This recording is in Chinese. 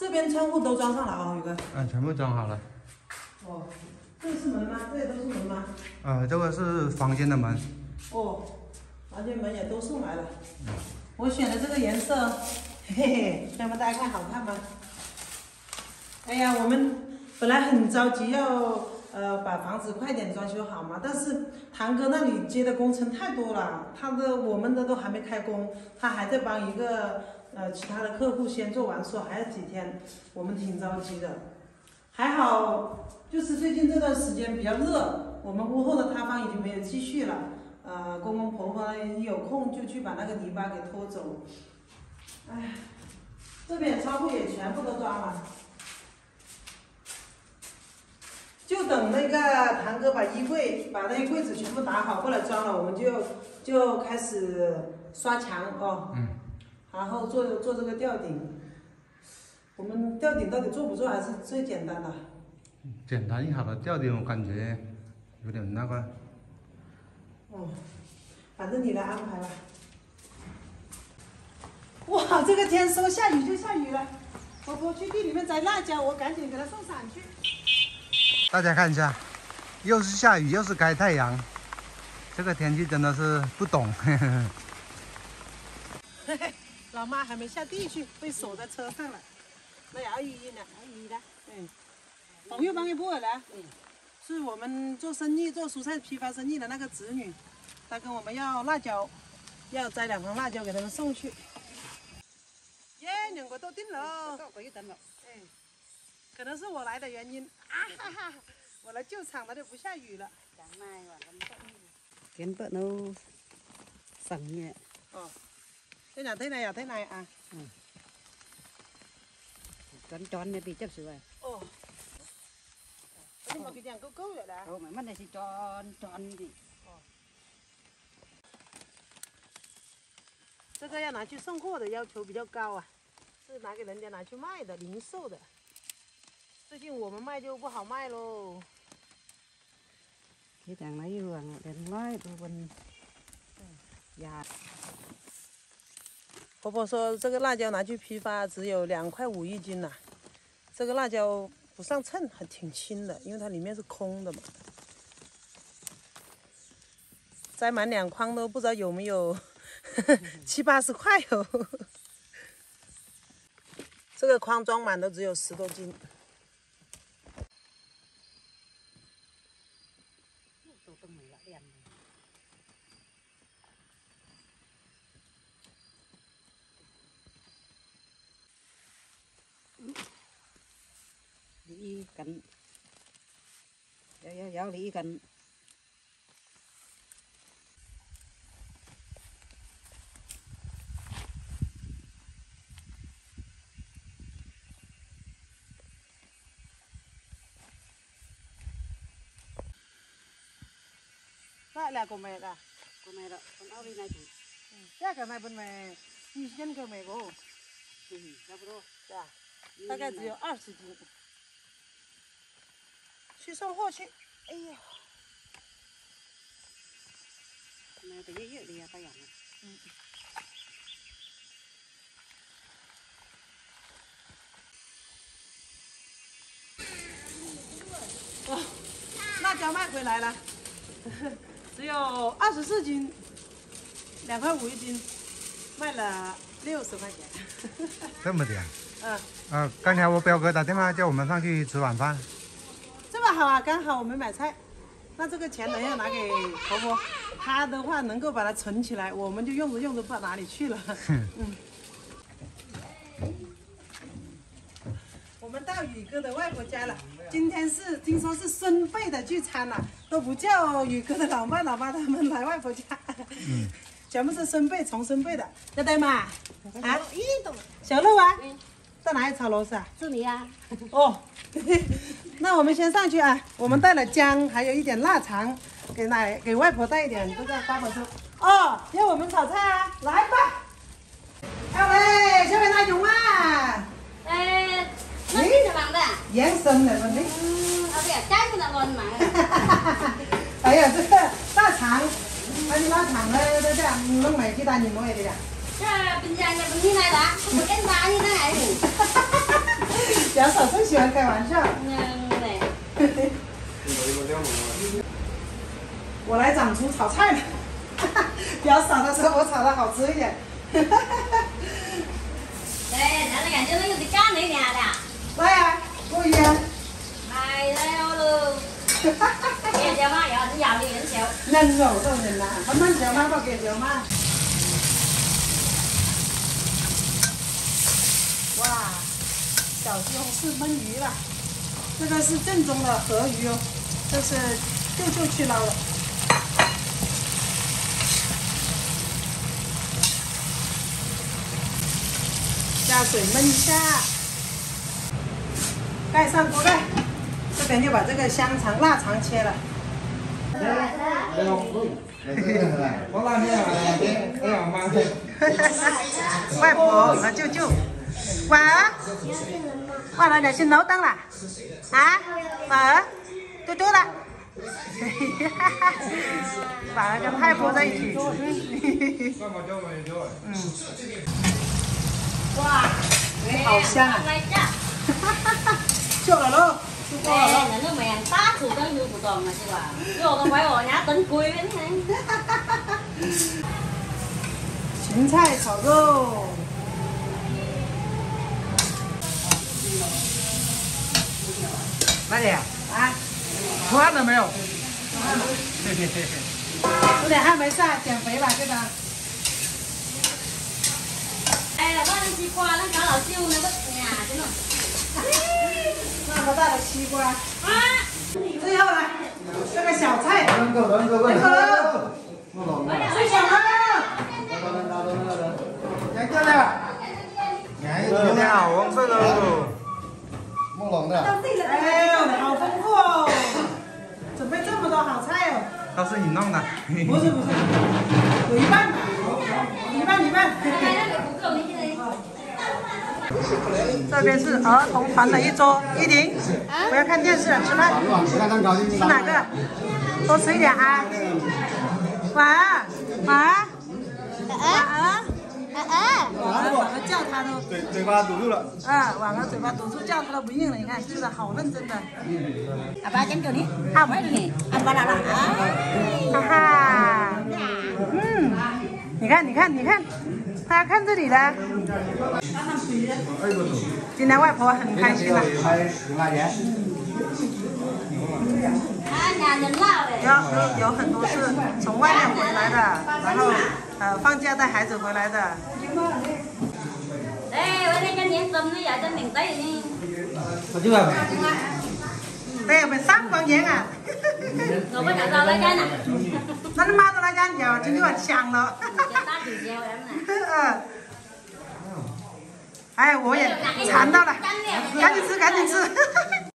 这边窗户都装上了啊，宇哥。嗯，全部装好了。哦，这是门吗？这些都是门吗？呃，这个是房间的门。哦，房间门也都送来了。我选的这个颜色，嘿 嘿，那么大家看好看吗？哎呀，我们本来很着急要呃把房子快点装修好嘛，但是堂哥那里接的工程太多了，他的我们的都还没开工，他还在帮一个呃其他的客户先做完，说还有几天，我们挺着急的。还好，就是最近这段时间比较热，我们屋后的塌方已经没有继续了。呃，公公婆婆一有空就去把那个泥巴给拖走。哎，这边仓库也全部都装了，就等那个堂哥把衣柜、把那些柜子全部打好过来装了，我们就就开始刷墙哦。嗯。然后做做这个吊顶，我们吊顶到底做不做还是最简单的？简单一好的，吊顶我感觉有点那个。哦，反正你来安排吧。哇，这个天说下雨就下雨了。婆婆去地里面摘辣椒，我赶紧给她送伞去。大家看一下，又是下雨又是开太阳，这个天气真的是不懂。嘿嘿，老妈还没下地去，被锁在车上了。那要雨呢？要雨的。嗯。朋友帮你播的。嗯。是我们做生意、做蔬菜批发生意的那个子女，他跟我们要辣椒，要摘两筐辣椒给他们送去。耶，两个都定了。都有等了。哎，可能是我来的原因。啊哈哈，我来救场了就不下雨了。天不都省嘅。哦 ，thế nào thế này à thế này à? Ừ. Tròn tròn này bị chấp sửa. Ồ. Nhưng mà cái đèn câu câu vậy đã. Ồ, mà mắt này thì tròn tròn đi. 这个要拿去送货的要求比较高啊，是拿给人家拿去卖的，零售的。最近我们卖就不好卖喽。cái đàn lấy ruộng đến nói tôi bên già 婆婆说这个辣椒拿去批发只有两块五一斤呐，这个辣椒不上秤，还挺轻的，因为它里面是空的嘛。摘满两筐都不知道有没有 七八十块哦。这个筐装满都只有十多斤。lý gần lại là của mẹ à? của mẹ đó. Con ao đi này chú. À, chắc cái này bên mẹ đi chân cái mẹ cô? Ừ đâu đâu ta cái gì ở sự gì 哎呀，那得月月的呀，大洋。嗯。哇，辣椒卖回来了，只有二十四斤，两块五一斤，卖了六十块钱。这么点？嗯。啊，刚才我表哥打电话叫我们上去吃晚饭。好啊，刚好我们买菜，那这个钱等下拿给婆婆，她的话能够把它存起来，我们就用着用着不知道哪里去了。嗯。我们到宇哥的外婆家了，今天是听说是孙辈的聚餐了，都不叫宇哥的老爸老妈他们来外婆家，嗯，全部是孙辈重孙辈的，要带嘛？啊？小鹿啊？在哪里炒螺丝啊？这里啊。哦。那我们先上去啊！我们带了姜，还有一点腊肠，给奶给外婆带一点，这个八宝粥。哦，要我们炒菜啊！来吧。啊！哎，那你的？的不。哎呀，这个大肠，那你腊肠呢？在这弄买几单你弄来的呀？这冰箱也不进来的，不跟拿你那。小嫂最喜欢开玩笑。我来掌厨炒菜了，表嫂的时候我炒的好吃一点。对，咱那感觉那个是干那年的，来呀，不一样。哎了喽，别叫嘛，要是要的人笑。人肉都人啦，他们叫嘛不给叫嘛。哇，小西红柿焖鱼了，这个是正宗的河鱼哦，这是舅舅去捞的。加水焖一下，盖上锅盖。这边就把这个香肠、腊肠切了。外婆和舅舅，哇，哇，那俩是老灯了，啊，哇，嘟嘟了，反而跟太婆在一起，嗯，哇，好香啊，来家。就了喽，就过了喽。哎，那个面打出灯就不动了，是吧？有个怪我人家灯贵呢。芹菜炒肉，来点，啊，出汗了没有？有点汗没事，减肥吧，这个。哎，那把那西瓜，那刚老酒那个呀，真的。那么大的西瓜，啊！最后来这个小菜，能够能够能够。最小的，杨教练，你好，黄色的。木龙的。哎呦，好丰富哦，准备这么多好菜哦。都是你弄的。不是不是，有一半，一半一半。这边是儿童团的一桌，依婷，不要看电视，吃饭。吃哪个？多吃一点啊。晚安，晚安，晚安。晚安，晚安叫他都，嘴嘴巴堵住了。啊，晚安嘴巴堵住叫他都不应了，你看吃的好认真的。阿爸讲究你，好买你，阿爸来了！哈哈，嗯，你看，你看，你看，他看这里的。今天外婆很开心了，然有很多是从外面回来的，然后呃放假带孩子回来的。哎，我那个，我三啊！到家，那你到家，抢了，哎，我也馋到了，赶紧吃，赶紧吃，